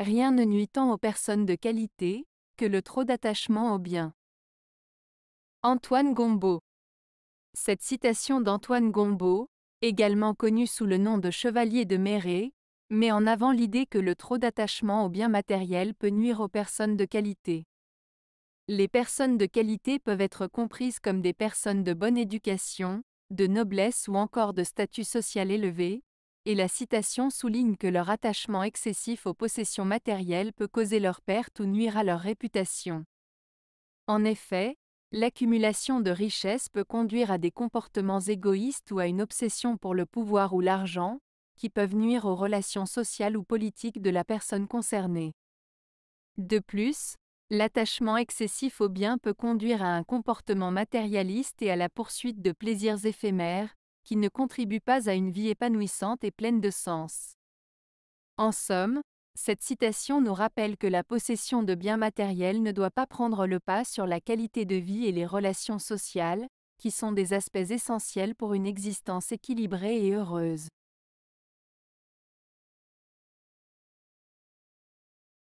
Rien ne nuit tant aux personnes de qualité que le trop d'attachement aux biens. Antoine Gombeau. Cette citation d'Antoine Gombeau, également connu sous le nom de Chevalier de Méré, met en avant l'idée que le trop d'attachement aux biens matériels peut nuire aux personnes de qualité. Les personnes de qualité peuvent être comprises comme des personnes de bonne éducation, de noblesse ou encore de statut social élevé, et la citation souligne que leur attachement excessif aux possessions matérielles peut causer leur perte ou nuire à leur réputation. En effet, l'accumulation de richesses peut conduire à des comportements égoïstes ou à une obsession pour le pouvoir ou l'argent, qui peuvent nuire aux relations sociales ou politiques de la personne concernée. De plus, l'attachement excessif aux biens peut conduire à un comportement matérialiste et à la poursuite de plaisirs éphémères, qui ne contribuent pas à une vie épanouissante et pleine de sens. En somme, cette citation nous rappelle que la possession de biens matériels ne doit pas prendre le pas sur la qualité de vie et les relations sociales, qui sont des aspects essentiels pour une existence équilibrée et heureuse.